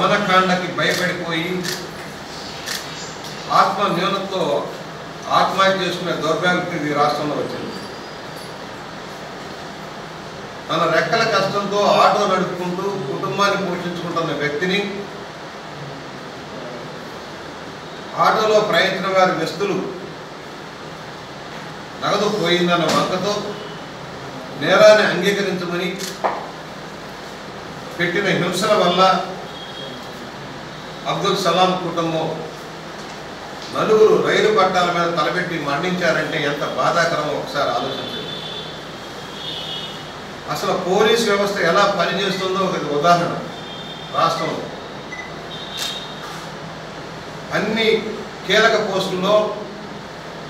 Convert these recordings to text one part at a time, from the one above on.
సమరకాండకి భయపడిపోయి ఆత్మ న్యూనతో ఆత్మహత్య చేసుకునే దౌర్భాగ్యం ఈ రాష్ట్రంలో వచ్చింది. తన రెక్కల కష్టంతో ఆటో నడుపుకుంటూ కుటుంబాన్ని పోషించుకుంటున్న వ్యక్తిని ఆటోలో ప్రయత్నం వారి వ్యస్తులు నగదు పోయిందన్న వంకతో నేరాన్ని అంగీకరించమని పెట్టిన హింసల వల్ల అబ్దుల్ సలాం కుటుంబం. నలుగురు రైలు పట్టాల మీద తలపెట్టి మరణించారంటే ఎంత బాధాకరమో ఒకసారి ఆలోచించండి. అసలు పోలీస్ వ్యవస్థ ఎలా పనిచేస్తుందో ఒక ఉదాహరణ. రాష్ట్రంలో అన్ని కీలక పోస్టుల్లో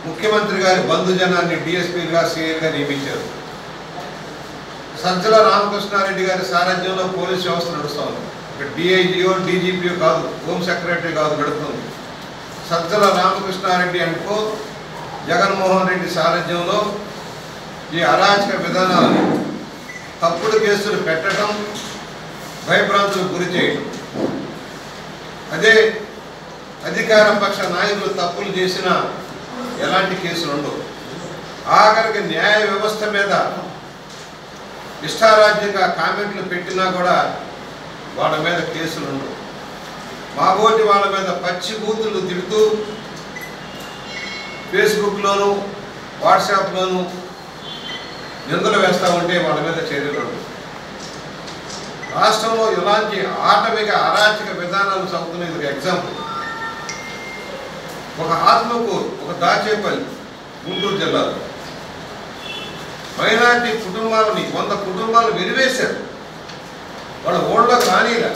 ముఖ్యమంత్రి గారి బంధుజనాన్ని డిఎస్పీగా సీఎల్గా నియమించారు. సజ్జల రామకృష్ణారెడ్డి గారి సారథ్యంలో పోలీస్ వ్యవస్థ నడుస్తూ ఉంది ఇక్కడ డిఐజిఓ డీజీపీఓ కాదు హోమ్ సెక్రటరీ కాదు నడుపుతుంది సజ్జల రామకృష్ణారెడ్డి అనుకో జగన్మోహన్ రెడ్డి సారథ్యంలో ఈ అరాచక విధానాలను తప్పుడు కేసులు పెట్టడం భయభ్రాంతులకు గురి చేయడం. అదే అధికార పక్ష నాయకులు తప్పులు చేసిన ఎలాంటి కేసులు ఉండవు. ఆఖరికి న్యాయ వ్యవస్థ మీద ఇష్టారాజ్యంగా కామెంట్లు పెట్టినా కూడా వాళ్ళ మీద కేసులు ఉండవు మాబోటి వాళ్ళ మీద పచ్చి బూతులు తిడుతూ ఫేస్బుక్లోను వాట్సాప్లోను నిందలు వేస్తూ ఉంటే వాళ్ళ మీద చర్యలు రాష్ట్రంలో ఇలాంటి ఆటవిక అరాచక విధానాలు చదువుతున్నది ఇది ఎగ్జాంపుల్. ఒక ఆత్మకు ఒక దాచేపల్లి గుంటూరు జిల్లాలో. మైనార్టీ కుటుంబాలని వంద కుటుంబాలు వెలివేశారు వాళ్ళ ఓళ్ళకు రానిలా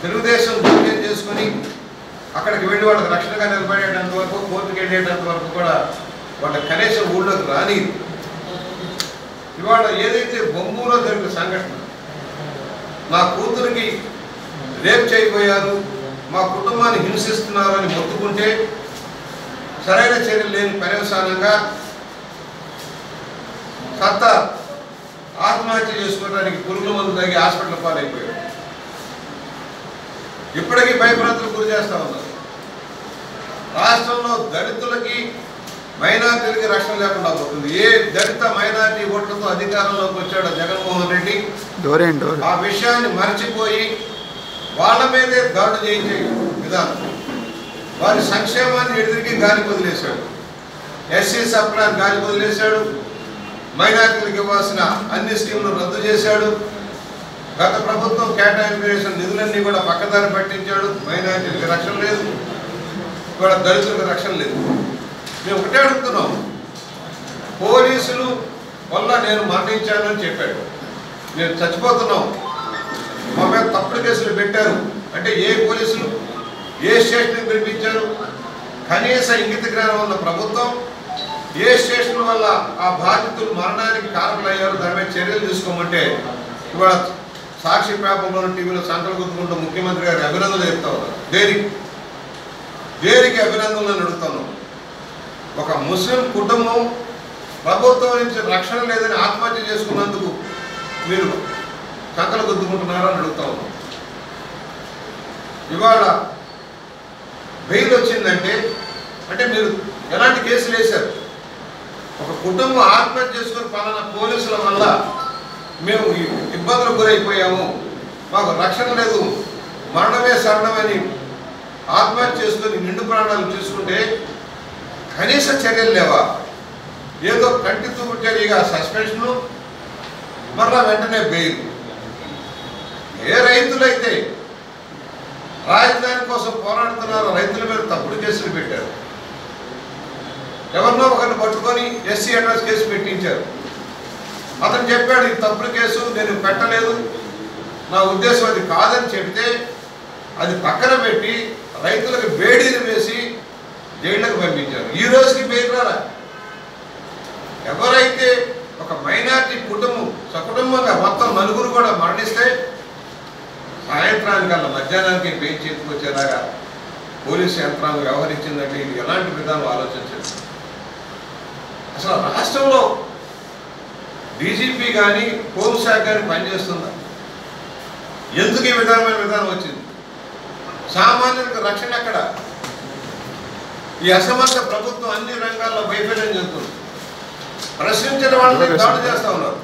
తెలుగుదేశం జోక్యం చేసుకుని అక్కడికి వెళ్ళి వాళ్ళకి రక్షణగా నిలబడేటంత వరకు కోర్టుకు వెళ్ళేటంత వరకు కూడా వాళ్ళ కనీసం ఊళ్ళోకి రాని ఇవాళ ఏదైతే బొమ్మలో జరిగిన సంఘటన నా కూతురికి రేప్ చేయబోయారు మా కుటుంబాన్ని హింసిస్తున్నారు అని మొత్తుకుంటే సరైన చర్యలు లేని పర్యవసానంగా సత్తా ఆత్మహత్య చేసుకోవడానికి పురుగుల మందు తగ్గి హాస్పిటల్ పాలైపోయాడు. ఇప్పటికీ భయభ్రాంతులు గురి చేస్తా ఉన్నారు. రాష్ట్రంలో దళితులకి మైనార్టీలకి రక్షణ లేకుండా పోతుంది. ఏ దళిత మైనార్టీ ఓట్లతో అధికారంలోకి వచ్చాడో జగన్మోహన్ రెడ్డి? ఆ విషయాన్ని మర్చిపోయి వాళ్ళ మీదే దాడు చేయించే విధానం. వారి సంక్షేమాన్ని ఎదురికి గాలి వదిలేశాడు. ఎస్సీ సప్లాన్ గాలి వదిలేశాడు. మైనార్టీలకు ఇవ్వాల్సిన అన్ని స్కీములు రద్దు చేశాడు. గత ప్రభుత్వం కేటాయింపేసిన నిధులన్నీ కూడా పక్కదారి పట్టించాడు. మైనార్టీలకు రక్షణ లేదు. కూడా దళితులకు రక్షణ లేదు. మేము ఒకటే అడుగుతున్నాం. పోలీసులు వల్ల నేను మరణించానని చెప్పాడు. నేను చచ్చిపోతున్నాం. మా మీద తప్పుడు కేసులు పెట్టారు. అంటే ఏ పోలీసులు? ఏ స్టేషన్కి పిలిపించారు? కనీస ఇంగిత జ్ఞానం ఉన్న ప్రభుత్వం ఏ స్టేషన్ వల్ల ఆ బాధితులు మరణానికి కారకులయ్యారు దాని మీద చర్యలు తీసుకోమంటే ఇవాళ సాక్షి పేపర్లో టీవీలో సంకలు గుర్తుకుంటూ ముఖ్యమంత్రి గారికి అభినందనలు చెప్తా ఉన్నారు. దేనికి? దేనికి అభినందనలు నడుపుతాను ఒక ముస్లిం కుటుంబం ప్రభుత్వం నుంచి రక్షణ లేదని ఆత్మహత్య చేసుకున్నందుకు మీరు సంకలు గుద్దుకుంటున్నారని అడుగుతా ఉన్నాం. ఇవాళ బెయిల్ వచ్చిందంటే అంటే మీరు ఎలాంటి కేసులు వేశారు? ఒక కుటుంబం ఆత్మహత్య చేసుకుని పలానా పోలీసుల వల్ల మేము ఈ ఇబ్బందులకు గురైపోయాము. మాకు రక్షణ లేదు. మరణమే శరణమని ఆత్మహత్య చేసుకుని నిండు ప్రాణాలు తీసుకుంటే కనీస చర్యలు లేవా? ఏదో కంటి తూపు చర్యగా సస్పెన్షను మరలా వెంటనే బెయిల్. ఏ రైతులైతే రాజధాని కోసం పోరాడుతున్నారో రైతుల మీద తప్పుడు కేసులు పెట్టారు. ఎవరినో ఒకరిని పట్టుకొని ఎస్సీ అడ్రస్ కేసు పెట్టించారు. అతను చెప్పాడు ఇది తప్పుడు కేసు నేను పెట్టలేదు. నా ఉద్దేశం అది కాదని చెబితే అది పక్కన పెట్టి రైతులకు బేడీలు వేసి జైళ్ళకు పంపించారు. ఈ రోజుకి బెయిల్ ఎవరైతే ఒక మైనార్టీ కుటుంబం సకుటుంబంగా మొత్తం నలుగురు కూడా మరణిస్తే సాయంత్రానికల్లా మధ్యాహ్నానికి పెయింట్ చేతికి వచ్చేలాగా పోలీసు యంత్రాంగం వ్యవహరించిందంటే ఇది ఎలాంటి విధానం ఆలోచించండి అసలు రాష్ట్రంలో డీజీపీ కానీ హోంశాఖ కానీ పనిచేస్తుందా? ఎందుకు ఈ విధానమైన విధానం వచ్చింది? సామాన్యులకు రక్షణ ఎక్కడ? ఈ అసమర్థ ప్రభుత్వం అన్ని రంగాల్లో వైఫల్యం చెందుతుంది. ప్రశ్నించిన వాళ్ళని దాడి చేస్తా ఉన్నారు.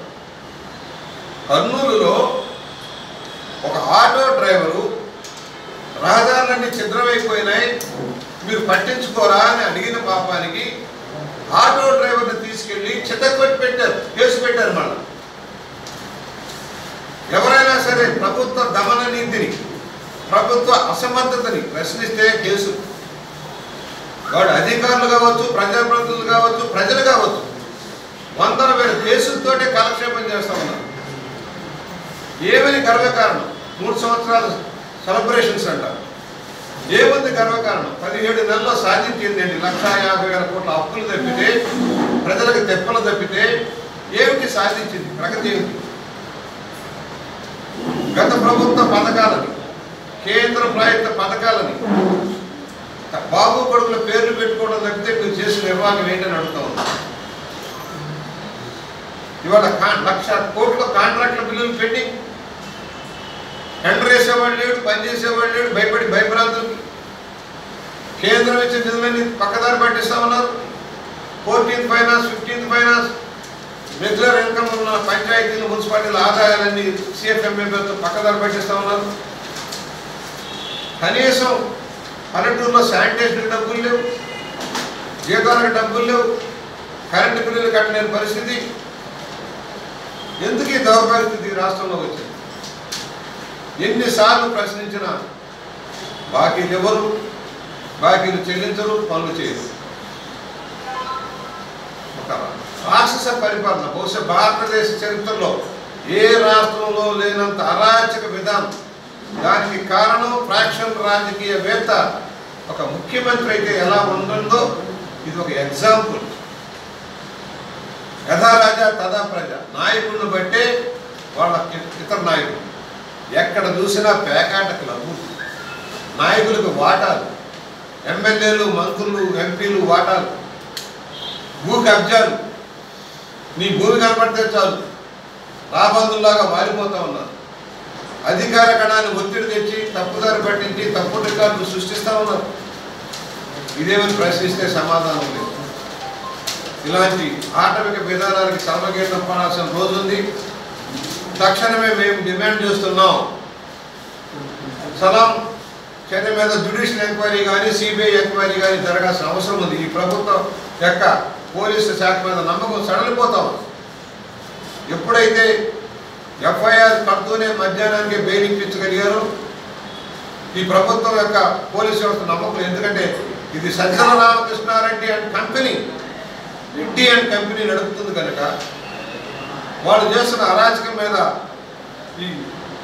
కర్నూలులో ఒక ఆటో డ్రైవరు రహదారులన్నీ చిద్రమైపోయినాయి మీరు పట్టించుకోరా అని అడిగిన పాపానికి ఆటో డ్రైవర్ని తీసుకెళ్ళి చితకొట్టి పెట్టారు కేసు పెట్టారు మళ్ళీ. ఎవరైనా సరే ప్రభుత్వ దమన నీతిని ప్రభుత్వ అసమర్థతని ప్రశ్నిస్తే కేసు. వాడు అధికారులు కావచ్చు ప్రజాప్రతినిధులు కావచ్చు ప్రజలు కావచ్చు వందల వేల కేసులతోటే కాలక్షేపం చేస్తా ఉన్నారు. ఏమని గర్వకారణం? మూడు సంవత్సరాలు సెలబ్రేషన్స్ అంటారు. ఏముంది గర్వకారణం పదిహేడు నెలల్లో సాధించింది ఏంటి లక్ష యాభై వేల కోట్ల అప్పులు తప్పితే ప్రజలకు తెప్పలు తప్పితే ఏమిటి సాధించింది? ప్రగతి ఏమిటి? గత ప్రభుత్వ పథకాలని కేంద్ర ప్రయత్న పథకాలని బాబు కొడుకుల పేర్లు పెట్టుకోవడం తప్పితే మీరు చేసిన నిర్వాహం ఏంటని అడుగుతా ఇవాళ లక్ష కోట్ల కాంట్రాక్ట్ల బిల్లులు పెండింగ్. టెండర్ వేసేవాడు లేడు పని చేసేవాడు లేడు భయపడి భయభ్రాంతులకి కేంద్రం ఇచ్చే నిధులన్నీ పక్కదారి పట్టిస్తామన్నారు fourteenth finance fifteenth finance regular income ఉన్న పంచాయతీలు మున్సిపాలిటీల ఆదాయాలన్నీ సిఎఫ్ఎంఏ పక్కదారి పట్టిస్తామన్నారు కనీసం పల్లెటూరులో శానిటేషన్ డబ్బులు లేవు జీతాలకు డబ్బులు లేవు కరెంటు బిల్లులు కట్టలేని పరిస్థితి. ఎందుకు ఈ దౌర్పరిస్థితి రాష్ట్రంలో వచ్చింది? ఎన్నిసార్లు ప్రశ్నించినా బాకీలు ఎవరు? బాకీలు చెల్లించరు పనులు చేయరు. ఒక రాక్షస పరిపాలన బహుశా భారతదేశ చరిత్రలో ఏ రాష్ట్రంలో లేనంత అరాచక విధానం. దానికి కారణం ఫ్రాక్షన్ రాజకీయవేత్త ఒక ముఖ్యమంత్రి అయితే ఎలా ఉంటుందో ఇది ఒక ఎగ్జాంపుల్. యథా రాజా తదా ప్రజ. నాయకులను బట్టే వాళ్ళ ఇతర నాయకులు ఎక్కడ చూసినా పేకాట క్లబ్బు నాయకులకు వాటాలు. ఎమ్మెల్యేలు మంత్రులు ఎంపీలు వాటాలు. భూ కబ్జాలు. నీ భూమి కనపడితే చాలు. రాబందుల్లాగా మారిపోతా ఉన్నారు. అధికార కణాన్ని ఒత్తిడి తెచ్చి తప్పుదారి పట్టించి తప్పు రికార్డులు సృష్టిస్తూ ఉన్నారు. ఇదేమని ప్రశ్నిస్తే సమాధానం లేదు. ఇలాంటి ఆటవిక విధానానికి సమగీతం పడాల్సిన రోజు ఉంది తక్షణమే మేము డిమాండ్ చేస్తున్నాం. సలాం చర్య మీద జ్యుడిషియల్ ఎంక్వైరీ కానీ సిబిఐ ఎంక్వైరీ కానీ జరగాల్సిన అవసరం ఉంది. ఈ ప్రభుత్వం యొక్క పోలీసు శాఖ మీద నమ్మకం సడలిపోతా. ఉంది ఎప్పుడైతే ఎఫ్ఐఆర్ పడుతూనే మధ్యాహ్నానికి బెయిల్ ఇప్పించగలిగారు ఈ ప్రభుత్వం యొక్క పోలీసు వ్యవస్థ నమ్మకం ఎందుకంటే ఇది Sajjala Ramakrishna Reddy and company Reddy and company నడుపుతుంది కనుక వాళ్ళు చేస్తున్న అరాచకం మీద ఈ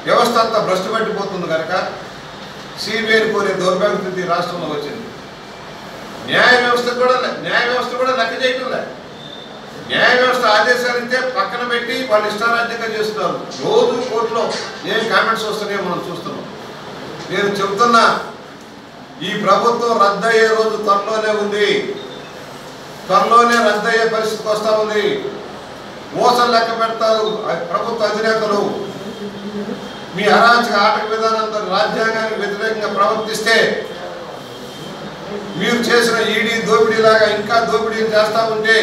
వ్యవస్థ అంతా భ్రష్టు పట్టిపోతుంది కనుక సిబిఐని కోరే దౌర్భాగ్య స్థితి రాష్ట్రంలో వచ్చింది. న్యాయ వ్యవస్థ కూడా న్యాయ వ్యవస్థ కూడా లెక్క చేయటంలే న్యాయ వ్యవస్థ ఆదేశాలు ఇస్తే పక్కన పెట్టి వాళ్ళు ఇష్టారాజ్యంగా చేస్తున్నారు. రోజు కోర్టులో ఏం కామెంట్స్ వస్తున్నాయో మనం చూస్తున్నాం. నేను చెబుతున్నా ఈ ప్రభుత్వం రద్దయ్యే రోజు త్వరలోనే ఉంది. త్వరలోనే రద్దయ్యే పరిస్థితికి వస్తా ఉంది. మోసం లెక్క పెడతారు ప్రభుత్వ అధినేతలు. మీ అరాచక ఆటక విధానంతో రాజ్యాంగానికి వ్యతిరేకంగా ప్రవర్తిస్తే మీరు చేసిన ఈడీ దోపిడీలాగా ఇంకా దోపిడీ చేస్తా ఉంటే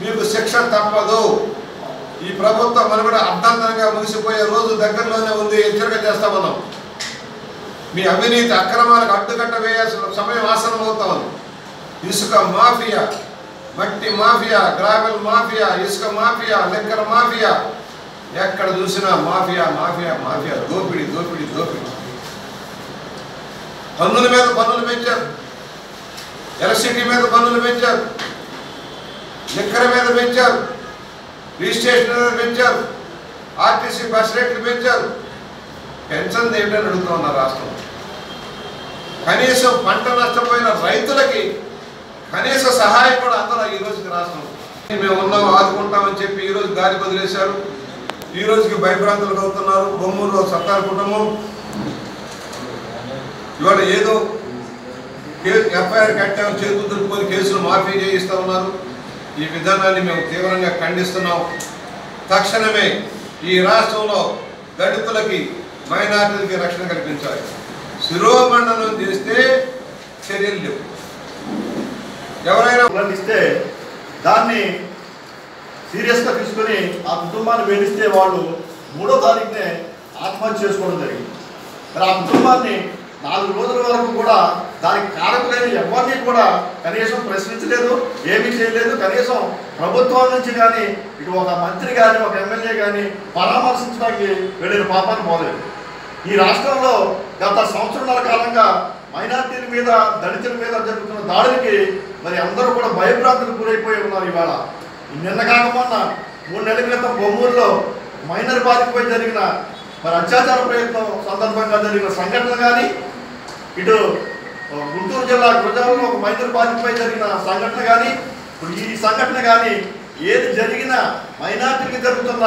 మీకు శిక్ష తప్పదు. ఈ ప్రభుత్వం మనుగడ అర్థంతరంగా ముగిసిపోయే రోజు దగ్గరలోనే ఉంది. హెచ్చరిక చేస్తా ఉన్నాం. మీ అవినీతి అక్రమాలకు అడ్డుకట్ట వేయాల్సిన సమయం ఆసనం అవుతా ఉంది. ఇసుక మాఫియా మట్టి మాఫియా గ్రావెల్ మాఫియా ఇసుక మాఫియా లెక్కల మాఫియా. ఎక్కడ చూసినా మాఫియా మాఫియా మాఫియా. దోపిడి దోపిడి దోపిడి. పన్నుల మీద పన్నులు పెంచారు. ఎలక్ట్రిసిటీ మీద పన్నులు పెంచారు. లిక్కర మీద పెంచారు. రిజిస్ట్రేషన్ మీద పెంచారు. ఆర్టీసీ బస్ రేట్లు పెంచారు. పెన్షన్ ఏమిటని అడుగుతూ ఉన్నారు రాష్ట్రం కనీసం పంట నష్టపోయిన రైతులకి కనీస సహాయం కూడా అందరూ ఈ రోజుకి రాష్ట్రం మేము ఉన్నాం ఆదుకుంటామని చెప్పి ఈ రోజు గాలి వదిలేశారు. ఈ రోజుకి భయభ్రాంతులకు అవుతున్నారు బొమ్మూరు సత్తారు కుటుంబం. ఇవాళ ఏదో ఎఫ్ఐఆర్ కట్టాము చేతులు దులుపుకొని కేసులు మాఫీ చేయిస్తూ ఉన్నారు. ఈ విధానాన్ని మేము తీవ్రంగా ఖండిస్తున్నాం. తక్షణమే ఈ రాష్ట్రంలో దళితులకి మైనార్టీలకి రక్షణ కల్పించాలి. శిరోమండనం చేస్తే చర్యలు లేవు. ఎవరైనా ఇస్తే దాన్ని సీరియస్గా తీసుకొని ఆ కుటుంబాన్ని వేధిస్తే వాళ్ళు మూడో తారీఖునే ఆత్మహత్య చేసుకోవడం జరిగింది. మరి ఆ కుటుంబాన్ని నాలుగు రోజుల వరకు కూడా దానికి కారకులైన ఎవరిని కూడా కనీసం ప్రశ్నించలేదు ఏమీ చేయలేదు. కనీసం ప్రభుత్వం నుంచి కానీ ఇటు ఒక మంత్రి కానీ ఒక ఎమ్మెల్యే కానీ పరామర్శించడానికి వెళ్ళిన పాపాన్ని పోలేదు. ఈ రాష్ట్రంలో గత సంవత్సరాల కాలంగా మైనార్టీల మీద దళితుల మీద జరుగుతున్న దాడులకి మరి అందరూ కూడా భయభ్రాంతులకు గురైపోయి ఉన్నారు ఇవాళ. నిన్న కాకమన్న మూడు నెలల క్రితం బొమ్మూరులో మైనర్ బాధితుపై జరిగిన మరి అత్యాచార ప్రయత్నం సందర్భంగా జరిగిన సంఘటన కానీ ఇటు గుంటూరు జిల్లా గురజాలలో ఒక మైనర్ బాధితుపై జరిగిన సంఘటన కానీ ఇప్పుడు ఈ సంఘటన కానీ ఏది జరిగినా మైనార్టీకి జరుగుతున్న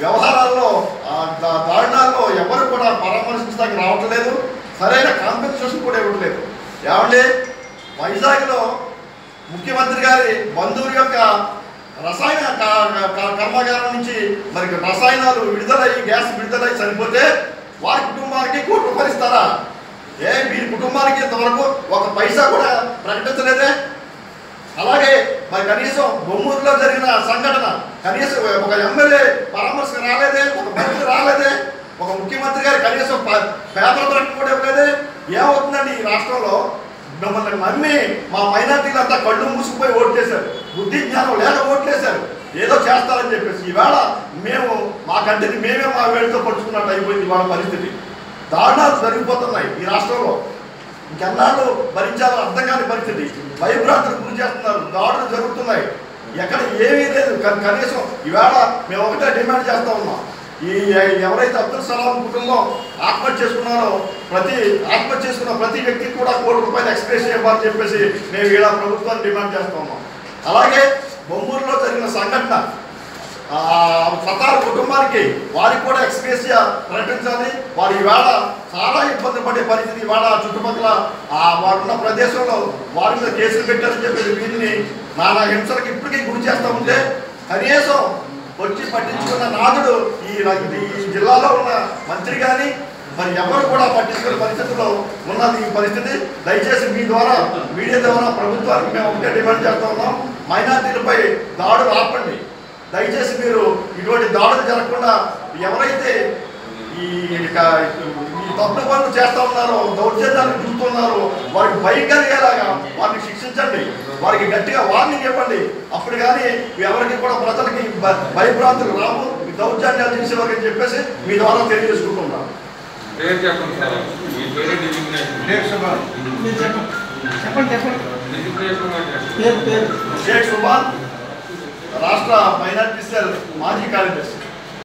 వ్యవహారాల్లో దారుణాల్లో ఎవరు కూడా పరామర్శించడానికి రావట్లేదు. సరైన కాంపెన్సేషన్ కూడా ఇవ్వట్లేదు ఏమంటే వైజాగ్లో ముఖ్యమంత్రి గారి బంధువుల యొక్క రసాయన కర్మాగారం నుంచి మరి రసాయనాలు విడుదలయ్యి గ్యాస్ విడుదలై చనిపోతే వారి కుటుంబానికి కోటి రూపాయలు ఇస్తారా? ఏ వీరి కుటుంబానికి ఇంతవరకు ఒక పైసా కూడా ప్రకటించలేదే? అలాగే మరి కనీసం బొమ్మూరులో జరిగిన సంఘటన కనీసం ఒక ఎమ్మెల్యే పరామర్శకు రాలేదే ఒక మంత్రి రాలేదే? ఒక ముఖ్యమంత్రి గారు కనీసం పేపర్ ప్రకటన కూడా ఇవ్వలేదే. ఏమవుతుందండి ఈ రాష్ట్రంలో? మిమ్మల్ని నమ్మి మా మైనార్టీలంతా కళ్ళు మూసుకుపోయి ఓట్లేశారు బుద్ధి జ్ఞానం లేక ఓట్లేశారు ఏదో చేస్తారని చెప్పేసి. ఈవేళ మేము మా కంటిని మేమే మా వేడితో పడుచుకున్నట్టు అయిపోయింది ఇవాళ పరిస్థితి. దారుణాలు జరిగిపోతున్నాయి ఈ రాష్ట్రంలో. ఇంకెన్నాళ్ళు భరించాలో అర్థం కాని పరిస్థితి. భయభ్రాంతులు గురి చేస్తున్నారు. దాడులు జరుగుతున్నాయి. ఎక్కడ ఏమీ లేదు. కనీసం ఈవేళ మేము ఒకటే డిమాండ్ చేస్తూ ఉన్నాం. ఈ ఎవరైతే అబ్దుల్ సలాం కుటుంబం ఆత్మహత్య చేసుకున్నారో ప్రతి ఆత్మహత్య చేసుకున్న ప్రతి వ్యక్తికి కూడా కోటి రూపాయలు ఎక్స్ప్రెస్ ఇవ్వాలని చెప్పేసి మేము ఇలా ప్రభుత్వాన్ని డిమాండ్ చేస్తున్నాం అలాగే బొమ్మూరులో జరిగిన సంఘటన ఆ సతార్ కుటుంబానికి వారికి కూడా ఎక్స్ప్రెస్గా ప్రకటించాలి. వారు ఈవేళ చాలా ఇబ్బంది పడే పరిస్థితి ఇవాళ చుట్టుపక్కల ఆ వారు ఉన్న ప్రదేశంలో వారి మీద కేసులు పెట్టారని చెప్పి వీరిని నానా హింసలకు ఇప్పటికీ గురి చేస్తూ ఉంటే కనీసం వచ్చి పట్టించుకున్న నాదుడు ఈ ఈ జిల్లాలో ఉన్న మంత్రి కానీ మరి ఎవరు కూడా పట్టించుకునే పరిస్థితుల్లో ఉన్నది ఈ పరిస్థితి. దయచేసి మీ ద్వారా మీడియా ద్వారా ప్రభుత్వానికి మేము ఒకటే డిమాండ్ చేస్తూ ఉన్నాం. మైనార్టీలపై దాడులు ఆపండి. దయచేసి మీరు ఇటువంటి దాడులు జరగకుండా ఎవరైతే ఈ తప్పుడు పనులు చేస్తా ఉన్నారో దౌర్జన్యాలు చూస్తున్నారో వారికి భయం కలిగేలాగా వారిని శిక్షించండి. వారికి గట్టిగా వార్నింగ్ ఇవ్వండి. అప్పుడు కానీ ఎవరికి కూడా ప్రజలకి భయభ్రాంతులు రావు. దౌర్జన్యాలు చేసేవారని చెప్పేసి మీ ద్వారా షేక్ సుబాన్ రాష్ట్ర మైనార్టీ సెల్ మాజీ కార్యదర్శి.